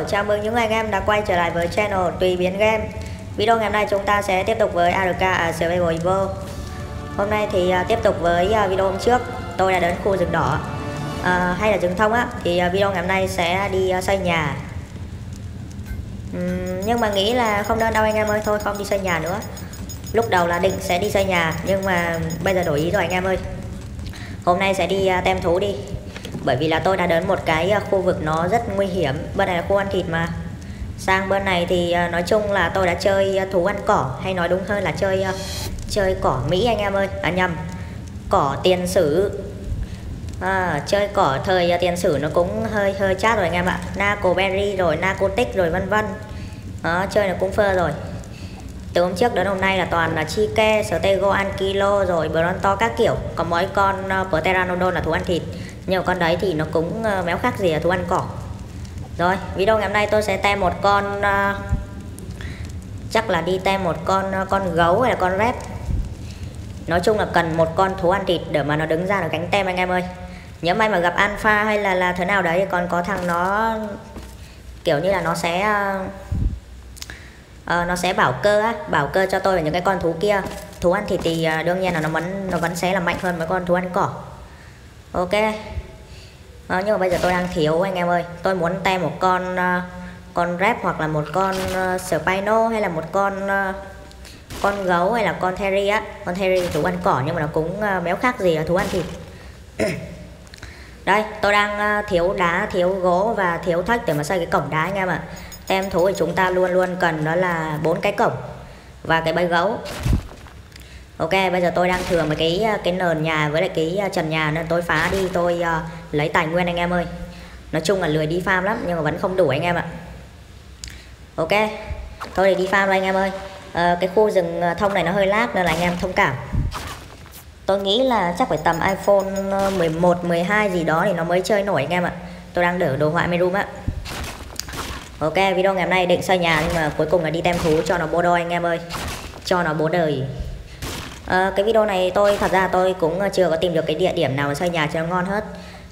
Hello, chào mừng những anh em đã quay trở lại với channel Tùy Biến Game. Video ngày hôm nay chúng ta sẽ tiếp tục với ARK à, Survival Evo Hôm nay thì à, tiếp tục với à, video hôm trước Tôi đã đến khu rừng đỏ. À, Hay là rừng thông á Thì à, video ngày hôm nay sẽ đi xây nhà. Uhm, Nhưng mà nghĩ là không đơn đâu anh em ơi Thôi không đi xây nhà nữa. Lúc đầu là định sẽ đi xây nhà Nhưng mà bây giờ đổi ý rồi anh em ơi. Hôm nay sẽ đi tem thú đi bởi vì là tôi đã đến một cái à, khu vực nó rất nguy hiểm. Bên này là khu ăn thịt mà. Sang bên này thì à, nói chung là tôi đã chơi à, thú ăn cỏ. Hay nói đúng hơn là chơi chơi cỏ mỹ anh em ơi. À nhầm. Cỏ tiền sử. À, chơi cỏ thời tiền sử nó cũng hơi hơi chát rồi anh em ạ. Naco berry rồi narcotic rồi vân vân. Đó chơi nó cũng phơ rồi. Từ hôm trước đến hôm nay là toàn là chike stego ankilo rồi bronto các kiểu. Còn mỗi con uh, pteranodon là thú ăn thịt nhiều con đấy thì nó cũng ờ, méo khác gì là thú ăn cỏ. Rồi video ngày hôm nay tôi sẽ tem một con uh, chắc là đi tem một con uh, con gấu hay là con rép nói chung là cần một con thú ăn thịt để mà nó đứng ra nó cánh tem anh em ơi. Nhớ may mà gặp alpha hay là là thế nào đấy thì còn có thằng nó kiểu như là nó sẽ uh, uh, nó sẽ bảo cơ á bảo cơ cho tôi về những cái con thú kia. Thú ăn thịt thì uh, đương nhiên là nó vẫn nó vẫn sẽ là mạnh hơn mấy con thú ăn cỏ. Ok à, nhưng mà bây giờ tôi đang thiếu anh em ơi. Tôi muốn tem một con uh, con rep hoặc là một con uh, spino hay là một con uh, con gấu hay là con terry á. Con terry thú ăn cỏ nhưng mà nó cũng uh, béo khác gì là thú ăn thịt. Đây tôi đang uh, thiếu đá thiếu gỗ và thiếu thách để mà xây cái cổng đá anh em ạ. Tem thú thì chúng ta luôn luôn cần đó là bốn cái cổng và cái bẫy gấu. Ok bây giờ tôi đang thừa một cái cái nền nhà với lại cái trần nhà nên tôi phá đi tôi uh, lấy tài nguyên anh em ơi. Nói chung là lười đi farm lắm nhưng mà vẫn không đủ anh em ạ. Ok Thôi thì đi farm thôi anh em ơi. À, Cái khu rừng ờ, thông này nó hơi lát nên là anh em thông cảm. Tôi nghĩ là chắc phải tầm iPhone ờ, 11, 12 gì đó thì nó mới chơi nổi anh em ạ. Tôi đang đỡ đồ họa Merum á. Ok video ngày hôm nay định xây nhà nhưng mà cuối cùng là đi tem thú cho nó bố đôi anh em ơi. Cho nó bố đời. À, cái video này tôi thật ra tôi cũng chưa có tìm được cái địa điểm nào xây nhà cho nó ngon hết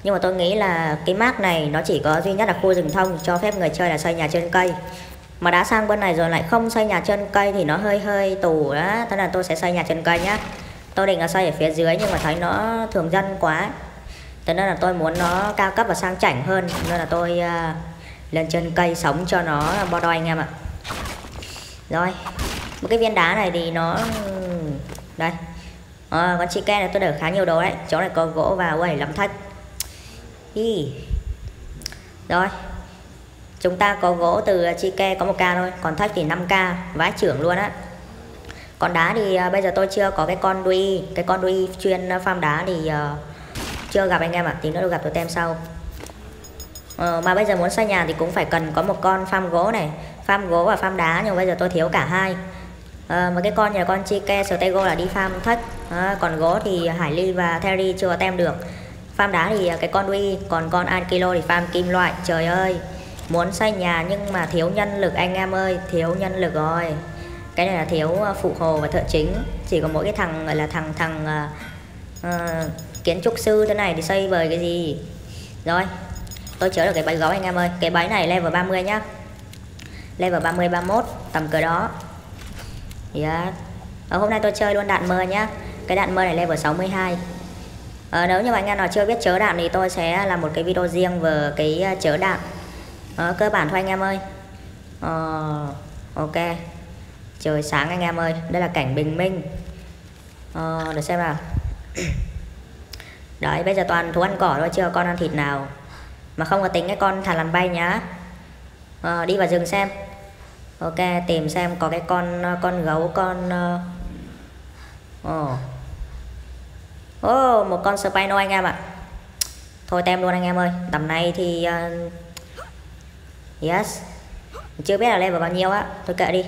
nhưng mà tôi nghĩ là cái map này nó chỉ có duy nhất là khu rừng thông cho phép người chơi là xây nhà trên cây. Mà đã sang bên này rồi lại không xây nhà trên cây thì nó hơi hơi tù đó. Thế là tôi sẽ xây nhà trên cây nhá. Tôi định là xây ở phía dưới nhưng mà thấy nó thường dân quá. Thế nên là tôi muốn nó cao cấp và sang chảnh hơn. Nên là tôi uh, lên trên cây sống cho nó bo đo anh em ạ. Rồi một cái viên đá này thì nó đây. À, con chicken này tôi để khá nhiều đồ đấy. Chỗ này có gỗ và quẩy lắm thách. Hi. rồi chúng ta có gỗ từ à, chike có một k thôi còn thách thì 5k vãi trưởng luôn á còn đá thì uh, bây giờ tôi chưa có cái con đuôi cái con đuôi chuyên à, farm đá thì uh, chưa gặp anh em ạ à. tí nữa được gặp tôi tem sau uh, mà bây giờ muốn xây nhà thì cũng phải cần có một con farm gỗ này farm gỗ và farm đá nhưng bây giờ tôi thiếu cả hai à, mà cái con nhà con Chike Stego là đi farm thách à, còn gỗ thì Hải Ly và Terry chưa có tem được farm đá thì à, cái con Uy còn con Ankilo thì farm kim loại. Trời ơi muốn xây nhà nhưng mà thiếu nhân lực anh em ơi thiếu nhân lực rồi. Cái này là thiếu à, phụ hồ và thợ chính. Chỉ có mỗi cái thằng gọi là thằng thằng uh, uh, kiến trúc sư thế này thì xây bởi cái gì? Rồi tôi chở được cái bẫy gấu anh em ơi. Cái bẫy này level 30 nhá. Level 30 31 tầm cỡ đó. Yeah. Ở ờ, hôm nay tôi chơi luôn đạn mơ nhá. Cái đạn mơ này level 62 à, nếu như mà anh em nào chưa biết chớ đạn thì tôi sẽ làm một cái video riêng về cái ờ, chớ đạn. à, cơ bản thôi anh em ơi. à, ok. Trời sáng anh em ơi, đây là cảnh bình minh. à, để xem nào. Đấy, bây giờ toàn thú ăn cỏ thôi, chưa con ăn thịt nào. Mà không có tính cái con thằn lằn bay nhá. à, đi vào rừng xem ok tìm xem có cái con con gấu con ồ uh, oh oh, một con spino anh em ạ. Thôi tem luôn anh em ơi. Tầm này thì uh, yes. Chưa biết là level bao nhiêu á. Tôi kệ đi.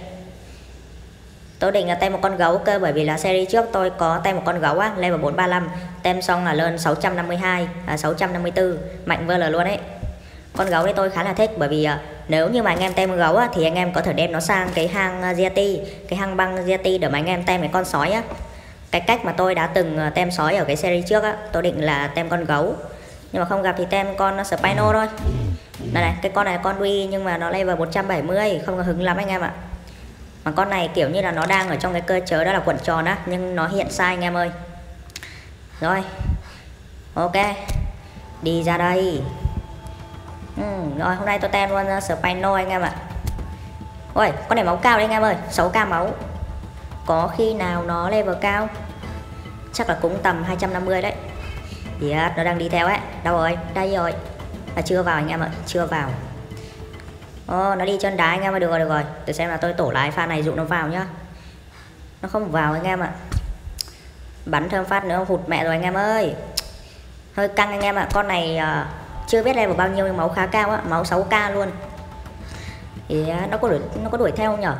Tôi định là tem một con gấu cơ bởi vì là series trước tôi có tem một con gấu á level 435 tem xong là lên 652 à, 654 mạnh vơ luôn ấy. Con gấu đấy tôi khá là thích bởi vì uh, nếu như mà anh em tem gấu á, thì anh em có thể đem nó sang cái hang uh, cái hang băng Yeti để mà anh em tem cái con sói á cái cách mà tôi đã từng uh, tem sói ở cái series trước á tôi định là tem con gấu. Nhưng mà không gặp thì tem con Spino thôi. Đây này cái con này là con Rui nhưng mà nó level 170 không có hứng lắm anh em ạ. Mà con này kiểu như là nó đang ở trong cái cơ chế đó là quẩn tròn á nhưng nó hiện sai anh em ơi. Rồi ok đi ra đây. Ừ, rồi hôm nay tôi tem luôn uh, Spino anh em ạ. Ôi con này máu cao đấy anh em ơi 6k máu có khi nào nó level cao? Chắc là cũng tầm 250 đấy. Yes, nó đang đi theo ấy. Đâu rồi? Đây rồi. Là chưa vào anh em ạ chưa vào. Ồ, nó đi chân đá anh em ơi được rồi được rồi. Tôi xem là tôi tổ lái pha này dụ nó vào nhá. Nó không vào anh em ạ. Bắn thêm phát nữa hụt mẹ rồi anh em ơi. Hơi căng anh em ạ. Con này uh, chưa biết level bao nhiêu nhưng máu khá cao á máu 6k luôn. Thì à, nó có đuổi nó có đuổi theo không nhở?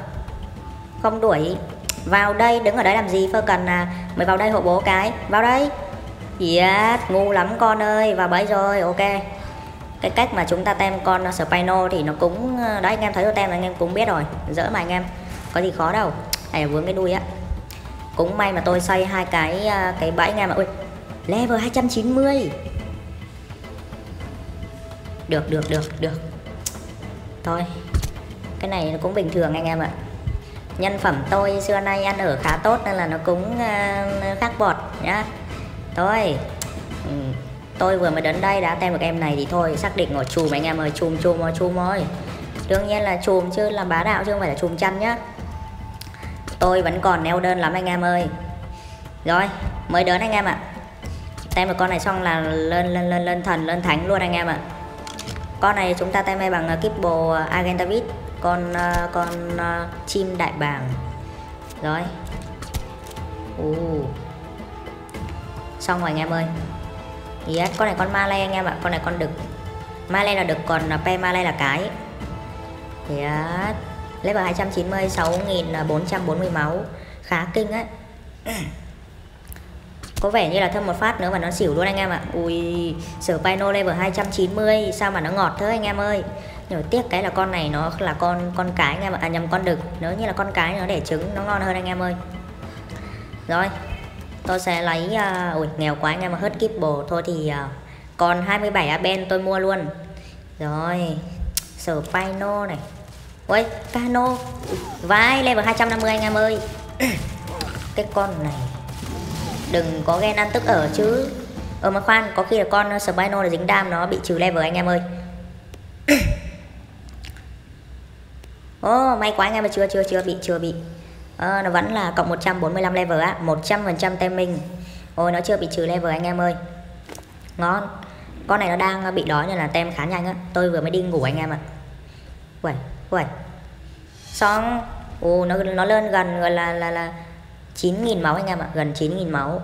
Không đuổi vào đây, đứng ở đấy làm gì, phơ cần à? Mày vào đây hộ bố cái. Vào đây. Yes, ngu lắm con ơi, vào bẫy rồi, ok. Cái cách mà chúng ta tem con Spino thì nó cũng ờ, đấy, anh em thấy tôi tem là anh em cũng biết rồi. Dỡ mà anh em. Có gì khó đâu. Hay vướng cái đuôi á. Cũng may mà tôi xây hai cái ờ, cái bẫy anh em ạ ui, level 290 được được được được. Thôi. Cái này nó cũng bình thường anh em ạ nhân phẩm tôi xưa nay ăn ở khá tốt nên là nó cũng uh, ờ, khác bọt nhá. Thôi ừ, tôi vừa mới đến đây đã tem được em này thì thôi xác định ngồi chùm anh em ơi chùm chùm rồi chùm thôi. Đương nhiên là chùm chứ là bá đạo chứ không phải là chùm chăn nhá. Tôi vẫn còn neo đơn lắm anh em ơi. Rồi mới đến anh em ạ. Tem một con này xong là lên lên lên lên thần lên thánh luôn anh em ạ. Con này chúng ta tem bằng ờ, Kippo ờ, Agentavit con uh, con uh, chim đại bàng. Rồi. Uh. xong rồi anh em ơi. Yes, con này con ma lay anh em ạ con này con đực. Ma lay là đực còn Pe ma lay là cái. Yes. level 290 6440 máu. Khá kinh ấy. Có vẻ như là thêm một phát nữa mà nó xỉu luôn anh em ạ. Ui sở Pino level 290 sao mà nó ngọt thế anh em ơi nhưng mà tiếc cái là con này nó là con con cái anh em à, nhầm con đực. Nếu như là con cái nó đẻ trứng nó ngon hơn anh em ơi. Rồi tôi sẽ lấy uh, ui nghèo quá anh em mà hết kíp bồ. Thôi thì uh, còn 27 aben tôi mua luôn. Rồi sở Pino này. Ui cano vai level 250 anh em ơi. Cái con này đừng có ghen ăn tức ở chứ. Ờ mà khoan có khi là con à, Spino là dính đam nó bị trừ level anh em ơi. Ồ oh, may quá anh em mà chưa chưa chưa bị chưa bị. À, nó vẫn là cộng 145 level á 100% tem mình ôi nó chưa bị trừ level anh em ơi. Ngon. Con này nó đang bị đói nên là tem khá nhanh á. Tôi vừa mới đi ngủ anh em ạ. Quẩy quẩy xong. Ồ nó nó lên gần gọi là là là 9.000 máu anh em ạ gần 9.000 máu.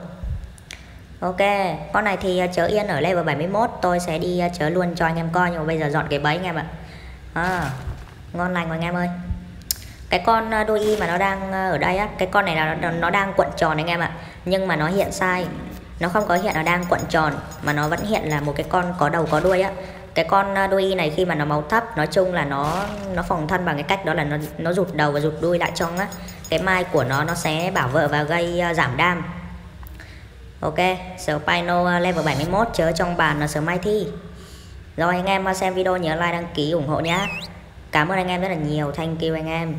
Ok con này thì à, chớ yên ở level 71 tôi sẽ đi à, chớ luôn cho anh em coi nhưng mà bây giờ dọn cái bẫy anh em ạ. À, ngon lành anh em ơi. Cái con ờ, đôi y mà nó đang ờ, ở đây á cái con này là nó, nó đang cuộn tròn anh em ạ. Nhưng mà nó hiện sai. Nó không có hiện là đang cuộn tròn mà nó vẫn hiện là một cái con có đầu có đuôi á. Cái con ờ, đôi y này khi mà nó máu thấp nói chung là nó nó phòng thân bằng cái cách đó là nó nó rụt đầu và rụt đuôi lại trong á. Cái mai của nó nó sẽ bảo vệ và gây uh, giảm đam. Ok Spino level 71 chớ trong bàn là mai thi rồi anh em xem video nhớ like đăng ký ủng hộ nhé cảm ơn anh em rất là nhiều. Thank you anh em.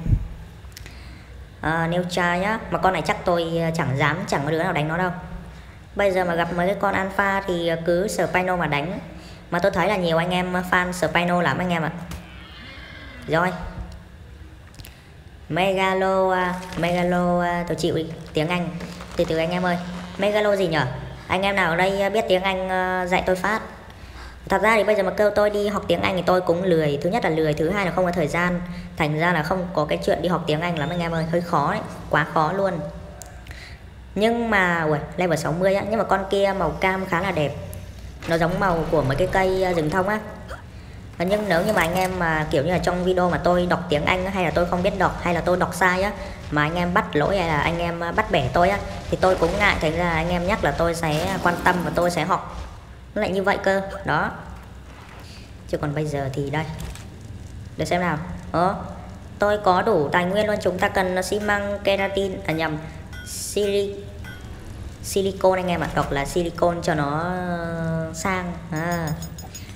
À, nêu trai nhá mà con này chắc tôi ờ, chẳng dám chẳng có đứa nào đánh nó đâu. Bây giờ mà gặp mấy cái con alpha thì ờ, cứ Spino mà đánh. Mà tôi thấy là nhiều anh em fan Spino lắm anh em ạ. Rồi. Megalo Megalo tôi chịu tiếng Anh. Từ từ anh em ơi. Megalo gì nhở? Anh em nào ở đây biết tiếng Anh dạy tôi phát? Thật ra thì bây giờ mà kêu tôi đi học tiếng Anh thì tôi cũng lười. Thứ nhất là lười thứ hai là không có thời gian. Thành ra là không có cái chuyện đi học tiếng Anh lắm anh em ơi. Hơi khó đấy quá khó luôn. Nhưng mà ui, level 60 á. Nhưng mà con kia màu cam khá là đẹp. Nó giống màu của mấy cái cây à, rừng thông á. Nhưng nếu như mà anh em mà kiểu như là trong video mà tôi đọc tiếng Anh hay là tôi không biết đọc hay là tôi đọc sai á mà anh em bắt lỗi hay là anh em à, bắt bẻ tôi á thì tôi cũng ngại. Thành ra anh em nhắc là tôi sẽ quan tâm và tôi sẽ học nó lại như vậy cơ. Đó. Chứ còn bây giờ thì đây. Để xem nào. Ờ tôi có đủ tài nguyên luôn. Chúng ta cần xi măng, keratin à nhầm, sili silicon anh em ạ. À. đọc là silicon cho nó sang. À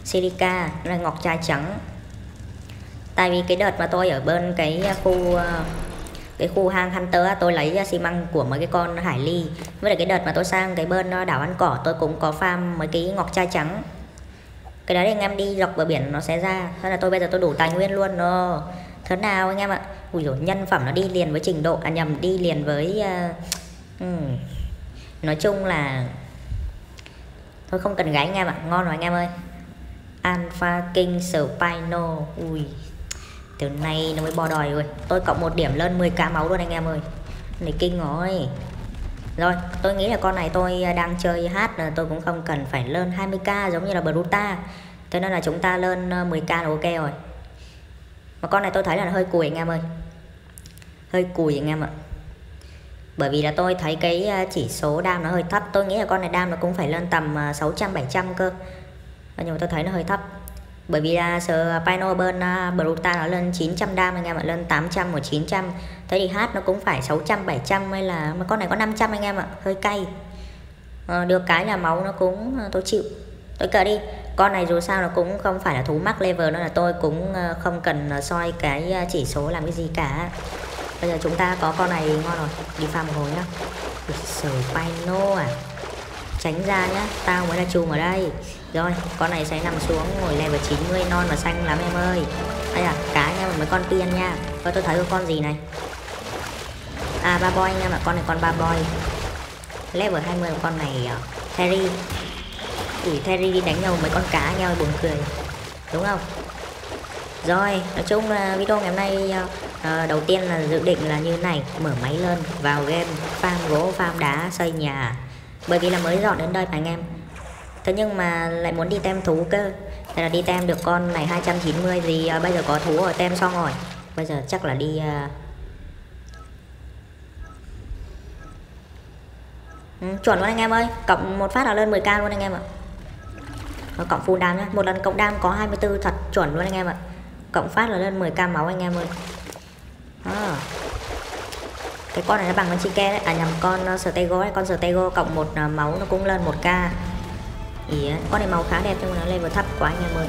silica là ngọc trai trắng. Tại vì cái đợt mà tôi ở bên cái khu à, cái khu hang hunter tôi lấy à, xi măng của mấy cái con hải ly. Với lại cái đợt mà tôi sang cái bên à, đảo ăn cỏ tôi cũng có farm mấy cái ngọc trai trắng. Cái đấy anh em đi dọc bờ biển nó sẽ ra. Thế là tôi bây giờ tôi đủ tài nguyên luôn nó thế nào anh em ạ? Ui dồi nhân phẩm nó đi liền với trình độ à nhầm đi liền với uh, um, nói chung là thôi không cần gái anh em ạ. Ngon rồi anh em ơi. Alpha King Spino. Ui từ nay nó mới bò đòi rồi tôi cộng một điểm lên 10k máu luôn anh em ơi. Này, kinh rồi rồi, tôi nghĩ là con này tôi đang chơi hát là tôi cũng không cần phải lên 20k giống như là Bruta. Thế nên là chúng ta lên ờ, 10k là ok rồi. Mà con này tôi thấy là nó hơi cùi anh em ơi. Hơi cùi anh em ạ. Bởi vì là tôi thấy cái ờ, chỉ số đam nó hơi thấp. Tôi nghĩ là con này đam nó cũng phải lên tầm ờ, 600 700 cơ. Nhưng mà tôi thấy nó hơi thấp bởi vì là sờ Pino bên uh, à, Bruta nó lên 900 đam anh em ạ lên 800 một 900 thế thì hát nó cũng phải 600 700 hay là mà con này có 500 anh em ạ hơi cay. À, được cái là máu nó cũng à, tôi chịu. Tôi cờ đi con này dù sao nó cũng không phải là thú mắc level nữa là tôi cũng à, không cần soi cái chỉ số làm cái gì cả. Bây giờ chúng ta có con này ngon rồi đi farm một hồi nhá. Spino à. Tránh ra nhá tao mới là chùm ở đây rồi con này sẽ nằm xuống ngồi level 90 non và xanh lắm em ơi. Đây à cá nha mấy con tiên nha. Coi tôi thấy có con gì này? À ba boy nha ạ, con này con ba boy. Level 20 con này uh, Terry. Ủi Terry đi đánh nhau mấy con cá nhau buồn cười. Đúng không? Rồi nói chung là video ngày hôm nay uh, đầu tiên là dự định là như này mở máy lên vào game farm gỗ farm đá xây nhà. Bởi vì là mới dọn đến đây mà anh em thế nhưng mà lại muốn đi tem thú cơ. Thế là đi tem được con này 290 vì uh, bây giờ có thú ở tem xong rồi. Bây giờ chắc là đi uh... ừ, chuẩn luôn anh em ơi. Cộng một phát là lên 10k luôn anh em ạ. À. cộng full đam nhá. Một lần cộng đam có 24 thật chuẩn luôn anh em ạ. Cộng phát là lên 10k máu anh em ơi. À. cái con này nó bằng con chike đấy. À nhầm con uh, stego ấy. Con stego cộng một uh, máu nó cũng lên 1k thì con này màu khá đẹp nhưng mà nó level thấp quá anh em ơi.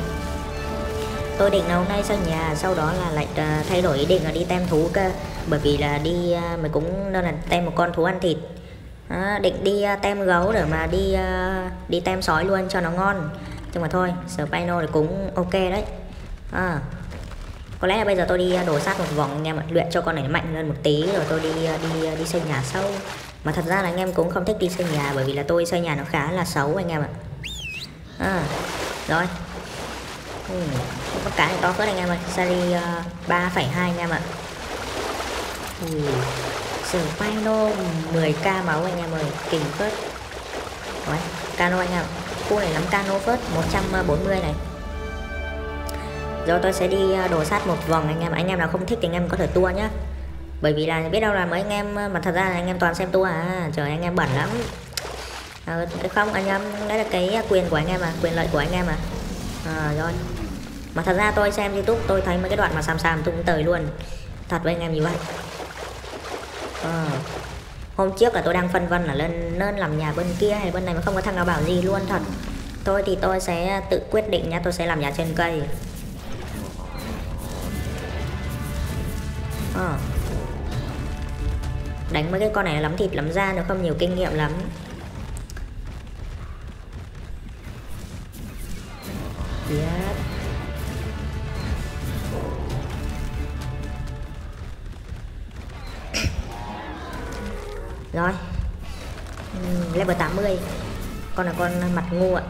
Tôi định là hôm nay sang nhà sau đó là lại ờ, thay đổi ý định là đi tem thú cơ. Bởi vì là đi ờ, mày mình cũng nên là tem một con thú ăn thịt. À, định đi ờ, tem gấu để mà đi đi tem sói luôn cho nó ngon. Nhưng mà thôi Spino thì cũng ok đấy. À, có lẽ là bây giờ tôi đi đổ sát một vòng anh em ạ luyện cho con này mạnh lên một tí rồi tôi đi đi đi xây nhà sâu. Mà thật ra là anh em cũng không thích đi xây nhà bởi vì là tôi xây nhà nó khá là xấu anh em ạ à, rồi. Ừ, bắt cá này to phết anh em ơi. Series uh, 3,2 anh em ạ. Ừ. Spino 10k máu anh em ơi kinh phết. Rồi cano anh em khu này lắm cano phết 140 này. Rồi tôi sẽ đi đồ đổ sát một vòng anh em anh em nào không thích thì anh em có thể tua nhá. Bởi vì là biết đâu là mấy anh em ờ, mà thật ra là anh em toàn xem tua à. Trời anh em bẩn lắm à, ừ, không anh em đấy là cái quyền của anh em mà quyền lợi của anh em mà. À rồi. Mà thật ra tôi xem youtube tôi thấy mấy cái đoạn mà xàm xàm tung tới luôn. Thật với anh em như vậy. À, hôm trước là tôi đang phân vân là lên nên làm nhà bên kia hay bên này mà không có thằng nào bảo gì luôn thật. Tôi thì tôi sẽ tự quyết định nha tôi sẽ làm nhà trên cây. À. đánh mấy cái con này lắm thịt lắm da nó không nhiều kinh nghiệm lắm. Chết. Rồi. Ừ, level 80 Con là con mặt ngu ạ.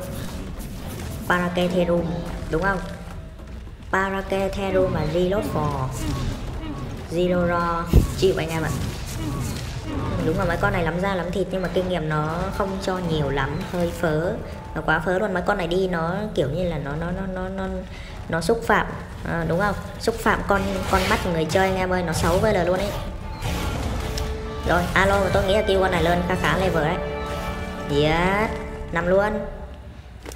Paraketherum, Đúng không? Paraketherum mà reload for Zero raw. Chịu anh em ạ. Đúng là mấy con này lắm da lắm thịt Nhưng mà kinh nghiệm nó không cho nhiều lắm Hơi phớ. Nó quá phớ luôn mấy con này đi nó kiểu như là nó nó nó nó nó, nó xúc phạm. À, đúng không? Xúc phạm con con mắt của người chơi anh em ơi nó xấu với lời luôn ấy. Rồi alo tôi nghĩ là kêu con này lên khá khá level đấy yes nằm luôn.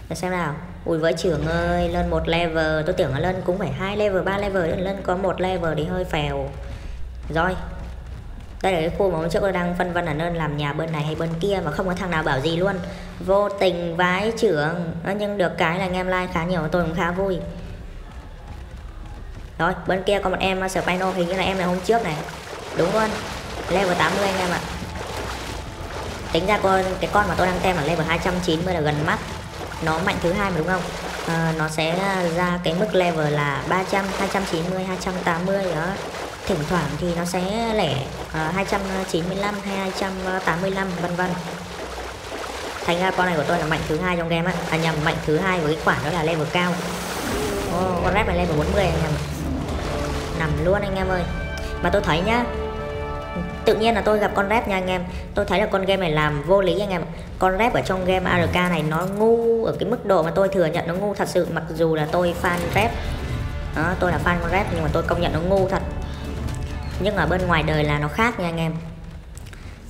Để xem nào. Ui với trưởng ơi lên một level. Tôi tưởng là lên cũng phải hai level ba level lên có một level thì hơi phèo. Rồi đây là cái khu mà hôm trước tôi đang phân vân là nên làm nhà bên này hay bên kia mà không có thằng nào bảo gì luôn. Vô tình vái trưởng ờ, nhưng được cái là anh em like khá nhiều tôi cũng khá vui. Rồi bên kia có một em ờ, Spino hình như là em này hôm trước này. Đúng luôn level 80 anh em ạ. Tính ra con cái con mà tôi đang tem là level 290 là gần mắt. Nó mạnh thứ hai mà đúng không? À, nó sẽ ra cái mức level là 300 290 280 đó thỉnh thoảng thì nó sẽ lẻ à, uh, 295 hay 285 vân vân. Thành ra con này của tôi là mạnh thứ hai trong game á. À nhầm mạnh thứ hai với cái khoản đó là level cao. Oh, con rep này level 40 anh em nằm luôn anh em ơi. Mà tôi thấy nhá tự nhiên là tôi gặp con rep nha anh em. Tôi thấy là con game này làm vô lý anh em con rep ở trong game ARK này nó ngu ở cái mức độ mà tôi thừa nhận nó ngu thật sự mặc dù là tôi fan rep. Đó, tôi là fan con rep nhưng mà tôi công nhận nó ngu thật nhưng ở bên ngoài đời là nó khác nha anh em.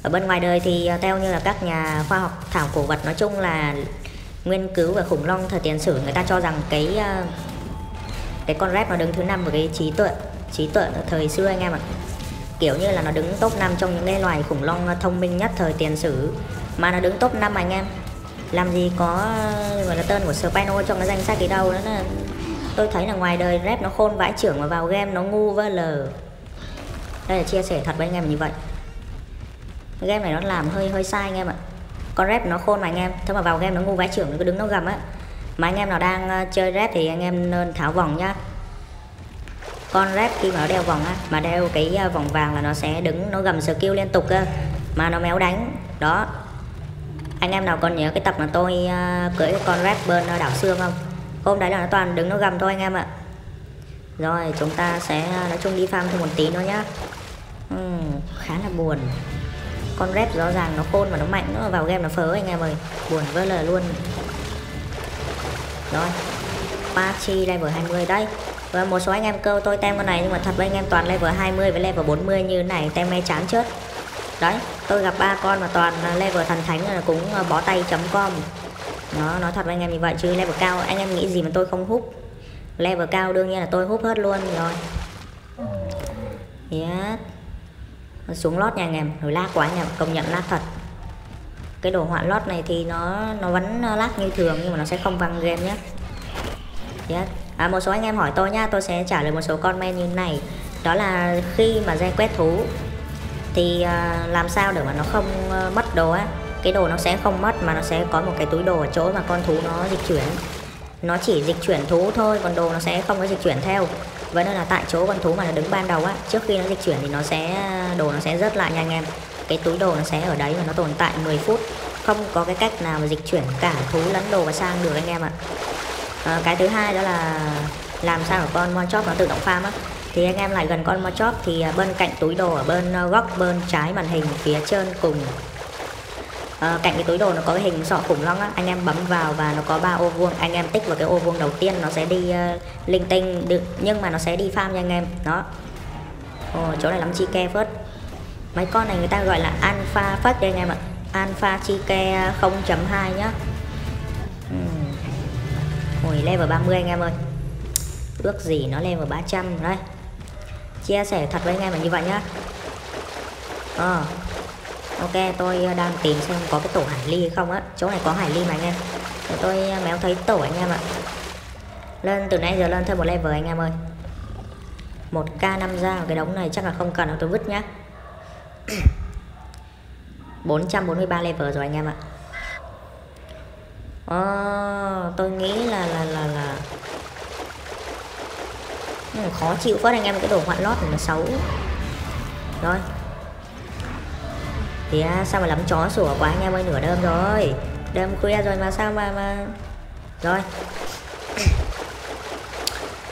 Ở bên ngoài đời thì à, theo như là các nhà khoa học thảo cổ vật nói chung là nghiên cứu về khủng long thời tiền sử, người ta cho rằng cái à, cái con rep nó đứng thứ năm của cái trí tuệ trí tuệ thời xưa anh em ạ. Kiểu như là nó đứng top 5 trong những cái loài khủng long à, thông minh nhất thời tiền sử. Mà nó đứng top 5 anh em, làm gì có gọi là tên của Spino trong cái danh sách cái đâu đó là tôi thấy là ngoài đời rep nó khôn vãi trưởng mà vào game nó ngu vơ lờ đây là chia sẻ thật với anh em như vậy. Game này nó làm hơi hơi sai anh em ạ. Con rep nó khôn mà anh em. Thế mà vào game nó ngu vãi trưởng nó cứ đứng nó gầm á. Mà anh em nào đang ờ, chơi rep thì anh em nên tháo vòng nhá. Con rep khi mà nó đeo vòng á mà đeo cái ờ, vòng vàng là nó sẽ đứng nó gầm skill liên tục cơ. Mà nó méo đánh. Đó. Anh em nào còn nhớ cái tập mà tôi uh, cưỡi con rep bên đảo xương không? Hôm đấy là nó toàn đứng nó gầm thôi anh em ạ. Rồi chúng ta sẽ nói chung đi farm thêm một tí nữa nhá ừ, khá là buồn. Con rep rõ ràng nó khôn mà nó mạnh nó vào game nó phớ anh em ơi. Buồn vỡ lờ luôn. Rồi Pachi level 20 đây. Và một số anh em câu tôi tem con này nhưng mà thật với anh em toàn level 20 với level 40 như này tem may chán chết đấy tôi gặp ba con mà toàn level thần thánh là cũng ờ, bó tay chấm com. Nó nói thật với anh em như vậy chứ level cao anh em nghĩ gì mà tôi không hút level cao đương nhiên là tôi hút hết luôn rồi. Yes xuống lót nha anh em. Rồi lag quá anh em công nhận lag thật. Cái đồ họa lót này thì nó nó vẫn lag như thường nhưng mà nó sẽ không văng game nhé. Yes. à, một số anh em hỏi tôi nha tôi sẽ trả lời một số comment như này. Đó là khi mà ra quét thú thì uh, làm sao để mà nó không uh, mất đồ á? Cái đồ nó sẽ không mất mà nó sẽ có một cái túi đồ ở chỗ mà con thú nó dịch chuyển. Nó chỉ dịch chuyển thú thôi còn đồ nó sẽ không có dịch chuyển theo vậy nên là tại chỗ con thú mà nó đứng ban đầu á trước khi nó dịch chuyển thì nó sẽ đồ nó sẽ rớt lại nha anh em. Cái túi đồ nó sẽ ở đấy và nó tồn tại 10 phút. Không có cái cách nào mà dịch chuyển cả thú lẫn đồ và sang được anh em ạ. À, cái thứ hai đó là làm sao để con mon nó tự động farm á. Thì anh em lại gần con mon thì à, bên cạnh túi đồ ở bên ờ, góc bên trái màn hình phía trên cùng à, cạnh cái túi đồ nó có cái hình sọ khủng long á anh em bấm vào và nó có ba ô vuông. Anh em tích vào cái ô vuông đầu tiên nó sẽ đi uh, linh tinh được nhưng mà nó sẽ đi farm nha anh em. Đó. Ồ, chỗ này lắm chi ke phớt mấy con này người ta gọi là alpha phớt đây anh em ạ. Alpha chi ke 0.2 nhá. Uhm. Level 30 anh em ơi. Ước gì nó level 300 đây chia sẻ thật với anh em là như vậy nhá. Ờ ok tôi ờ, đang tìm xem có cái tổ hải ly hay không á. Chỗ này có hải ly mà anh em. Để tôi ờ, méo thấy tổ anh em ạ. Lên từ nãy giờ lên thêm một level anh em ơi. Một k 5 ra cái đống này chắc là không cần tôi vứt nhá. 443 level rồi anh em ạ. Ờ, tôi nghĩ là là là là. Ừ, khó chịu quá anh em cái đồ hoạn lót này nó xấu. Rồi thì à, sao mà lắm chó sủa quá anh em ơi nửa đêm rồi. Đêm khuya rồi mà sao mà mà. Rồi.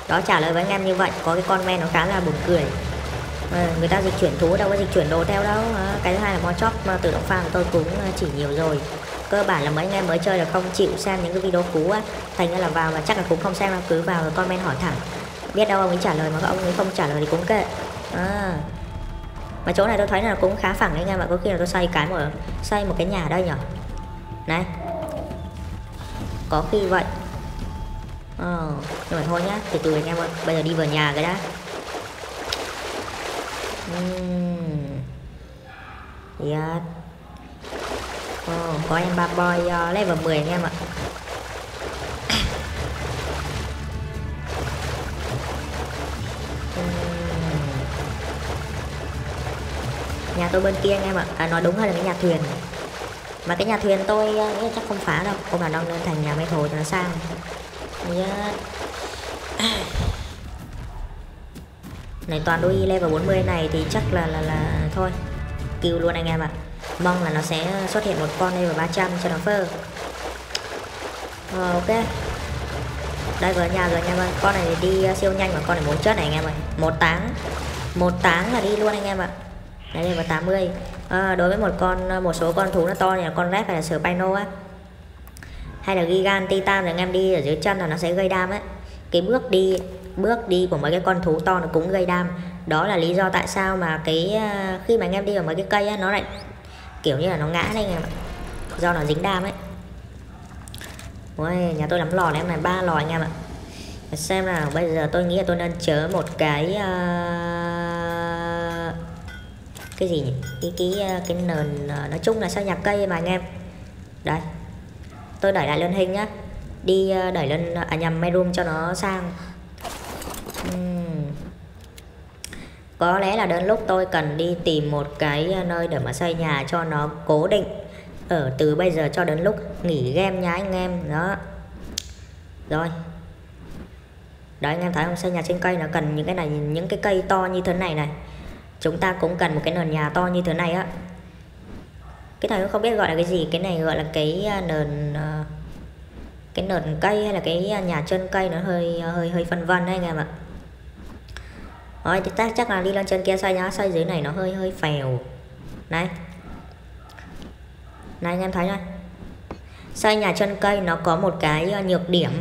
Đó trả lời với anh em như vậy có cái con men nó khá là buồn cười. À, người ta dịch chuyển thú đâu có dịch chuyển đồ theo đâu. À, cái thứ hai là mo mà tự động farm tôi cũng à, chỉ nhiều rồi. Cơ bản là mấy anh em mới chơi là không chịu xem những cái video cũ á. Thành ra là vào mà chắc là cũng không xem đâu cứ vào comment hỏi thẳng. Biết đâu ông ấy trả lời mà ông ấy không trả lời thì cũng kệ. À, mà chỗ này tôi thấy là cũng khá phẳng đấy anh em ạ có khi là tôi xây cái một xây một cái nhà đây nhở? Này. Có khi vậy. Ờ nhưng mà thôi nhá từ từ anh em ơi bây giờ đi vào nhà cái đã. Uhm. yeah. oh, ờ, Có em ba boy uh, level 10 anh em ạ. Nhà tôi bên kia anh em ạ. À, nói đúng hơn là cái nhà thuyền. Mà cái nhà thuyền tôi ờ, nghĩ chắc không phá đâu. Không khả năng lên thành nhà metro cho nó sang. Yeah. Ờ, này toàn đôi level 40 này thì chắc là là là thôi. Kêu luôn anh em ạ. Mong là nó sẽ xuất hiện một con level 300 cho nó phơ. Ờ, ok. Đây vừa nhà rồi anh em ơi con này đi ờ, siêu nhanh mà con này muốn chết này anh em ơi. Một táng. Một táng là đi luôn anh em ạ đấy vào 80 à, đối với một con ờ, một số con thú nó to như là con rep hay là spino á. Hay là gigan titan thì anh em đi ở dưới chân là nó sẽ gây đam ấy cái bước đi bước đi của mấy cái con thú to nó cũng gây đam. Đó là lý do tại sao mà cái ờ, khi mà anh em đi vào mấy cái cây ấy, nó lại kiểu như là nó ngã đây anh em ạ. Do nó dính đam ấy. Ôi, nhà tôi lắm lò này em này ba lò anh em ạ. Xem nào bây giờ tôi nghĩ là tôi nên chớ một cái uh, cái gì nhỉ? Cái cái ờ, cái nền ờ, nói chung là sao nhạc cây mà anh em. Đây. Tôi đẩy lại lên hình nhá. Đi ờ, đẩy lên à nhầm room cho nó sang. Có lẽ là đến lúc tôi cần đi tìm một cái nơi để mà xây nhà cho nó cố định. Ở từ bây giờ cho đến lúc nghỉ game nhá anh em. Đó. Rồi. Đấy, anh em thấy không? Xây nhà trên cây nó cần những cái này, những cái cây to như thế này này chúng ta cũng cần một cái nền nhà to như thế này á. Cái này không biết gọi là cái gì, cái này gọi là cái à, nền à, cái nền cây hay là cái à, nhà chân cây nó hơi hơi hơi phân vân đấy anh em ạ. Rồi, thì ta chắc là đi lên chân kia xoay nhá, xoay dưới này nó hơi hơi phèo. Này. Này anh em thấy này. Xoay nhà chân cây nó có một cái nhược điểm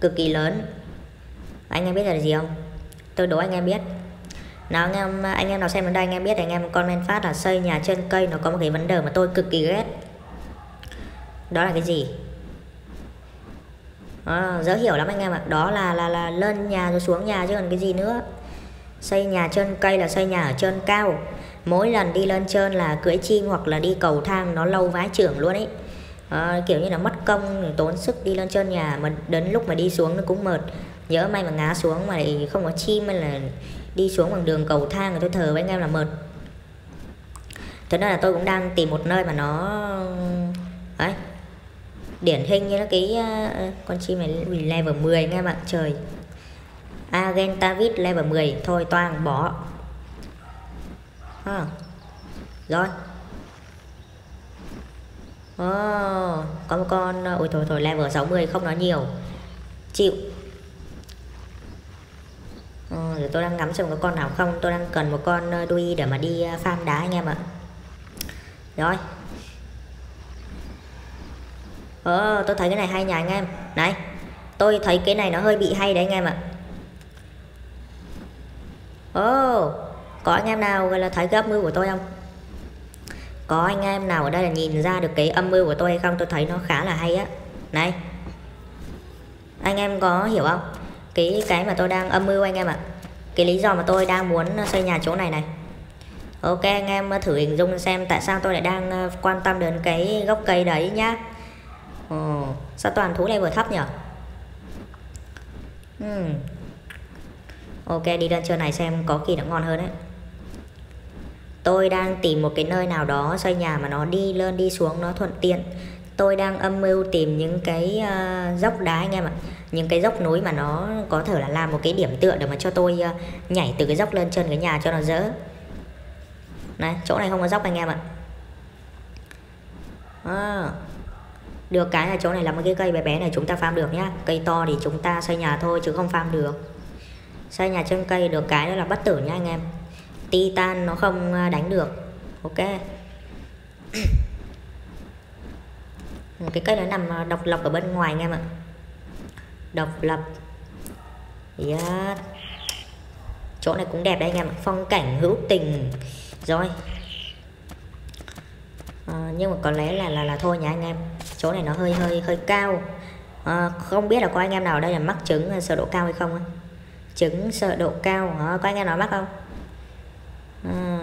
cực kỳ lớn. Anh em biết là gì không? Tôi đố anh em biết nào anh em anh em nào xem đến đây anh em biết anh em comment phát là xây nhà trên cây nó có một cái vấn đề mà tôi cực kỳ ghét. Đó là cái gì? À, dễ hiểu lắm anh em ạ. Đó là là là lên nhà rồi xuống nhà chứ còn cái gì nữa. Xây nhà trên cây là xây nhà ở trên cao. Mỗi lần đi lên trên là cưỡi chim hoặc là đi cầu thang nó lâu vái trưởng luôn ấy. À, kiểu như là mất công tốn sức đi lên trên nhà mà đến lúc mà đi xuống nó cũng mệt. Nhớ may mà ngã xuống mà không có chim hay là đi xuống bằng đường cầu thang rồi tôi thờ với anh em là mệt. Thế nên là tôi cũng đang tìm một nơi mà nó đấy, điển hình như là cái uh, con chim này level 10 anh em ạ trời. Agentavit level 10 thôi toàn bỏ. À. rồi. Oh, có một con ôi thôi thôi level 60 không nói nhiều. Chịu oh, tôi đang ngắm xem có con nào không. Tôi đang cần một con ờ, đuôi để mà đi ờ, farm đá anh em ạ. Rồi. Ờ tôi thấy cái này hay nhà anh em. Này tôi thấy cái này nó hơi bị hay đấy anh em ạ. Ồ oh, có anh em nào gọi là thấy cái âm mưu của tôi không? Có anh em nào ở đây là nhìn ra được cái âm mưu của tôi hay không? Tôi thấy nó khá là hay á. Này anh em có hiểu không? Cái cái mà tôi đang âm mưu anh em ạ. Cái lý do mà tôi đang muốn xây nhà chỗ này này. Ok anh em thử hình dung xem tại sao tôi lại đang ờ, quan tâm đến cái gốc cây đấy nhá. Ồ, sao toàn thú level thấp nhở? hmm. ok đi đơn chơi này xem có kỳ nó ngon hơn đấy. Tôi đang tìm một cái nơi nào đó xây nhà mà nó đi lên đi xuống nó thuận tiện. Tôi đang âm mưu tìm những cái uh, dốc đá anh em ạ những cái dốc núi mà nó có thể là làm một cái điểm tựa để mà cho tôi ờ, nhảy từ cái dốc lên chân cái nhà cho nó dỡ. Này chỗ này không có dốc anh em ạ. À, được cái là chỗ này là một cái cây bé bé này chúng ta farm được nhá. Cây to thì chúng ta xây nhà thôi chứ không farm được. Xây nhà trên cây được cái đó là bất tử nhá anh em. Titan nó không ờ, đánh được. Ok. Một cái cây nó nằm độc lập ở bên ngoài anh em ạ độc lập. Yeah. chỗ này cũng đẹp đấy anh em phong cảnh hữu tình. Rồi. À, nhưng mà có lẽ là là là thôi nha anh em. Chỗ này nó hơi hơi hơi cao. À, không biết là có anh em nào ở đây là mắc trứng ờ, sợ độ cao hay không trứng sợ độ cao. À, có anh em nào mắc không? À,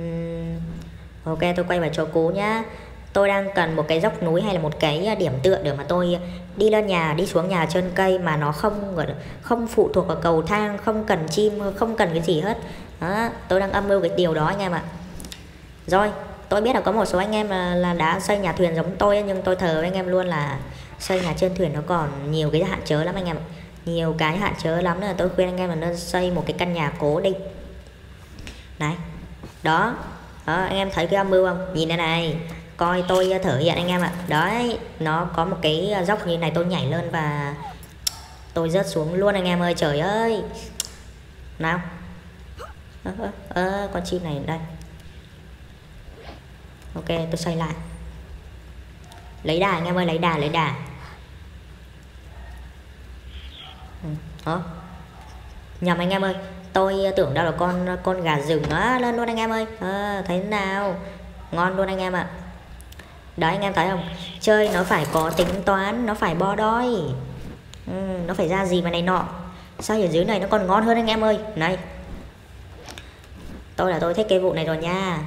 uhm, ok tôi quay vào chỗ cũ nhá tôi đang cần một cái dốc núi hay là một cái à, điểm tựa để mà tôi đi lên nhà đi xuống nhà trên cây mà nó không không phụ thuộc vào cầu thang không cần chim không cần cái gì hết. Đó, tôi đang âm mưu cái điều đó anh em ạ. Rồi tôi biết là có một số anh em là, là đã xây nhà thuyền giống tôi nhưng tôi thờ anh em luôn là xây nhà trên thuyền nó còn nhiều cái hạn chế lắm anh em ạ. Nhiều cái hạn chế lắm nên là tôi khuyên anh em là nên xây một cái căn nhà cố đi này đó đó anh em thấy cái âm mưu không? Nhìn đây này coi tôi ờ, thử hiện anh em ạ. Đấy nó có một cái ờ, dốc như này tôi nhảy lên và tôi rớt xuống luôn anh em ơi trời ơi. Nào. Ơ à, à, con chim này đây. Ok tôi xoay lại. Lấy đà anh em ơi lấy đà lấy đà. Ừ. Hả? nhầm anh em ơi tôi ờ, tưởng đâu là con con gà rừng á lên luôn anh em ơi. À, thấy nào? Ngon luôn anh em ạ đó anh em thấy không? Chơi nó phải có tính toán nó phải bo đói ừ, nó phải ra gì mà này nọ. Sao ở dưới này nó còn ngon hơn anh em ơi? Này. Tôi là tôi thích cái vụ này rồi nha.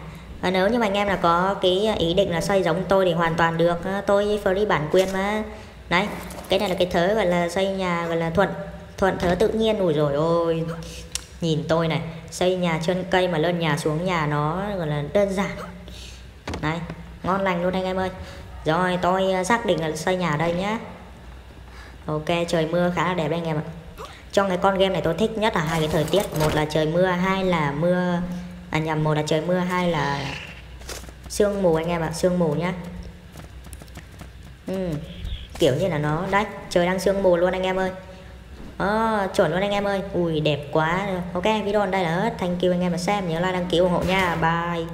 Và nếu như mà anh em là có cái ý định là xây giống tôi thì hoàn toàn được. Ờ, tôi free bản quyền mà. Đấy cái này là cái thớ gọi là xây nhà gọi là thuận thuận thớ tự nhiên. Ủi rồi ôi. Nhìn tôi này xây nhà trên cây mà lên nhà xuống nhà nó gọi là đơn giản. Đấy ngon lành luôn anh em ơi. Rồi tôi ờ, xác định là xây nhà đây nhé. ok trời mưa khá là đẹp anh em ạ. Trong cái con game này tôi thích nhất là hai cái thời tiết. Một là trời mưa hai là mưa à nhầm một là trời mưa hai là sương mù anh em ạ sương mù nhá. Ừ. kiểu như là nó đấy trời đang sương mù luôn anh em ơi. À, chuẩn luôn anh em ơi. Ui đẹp quá. Ok video ở đây là hết. Thank you anh em đã xem. Nhớ like đăng ký ủng hộ nha. Bye.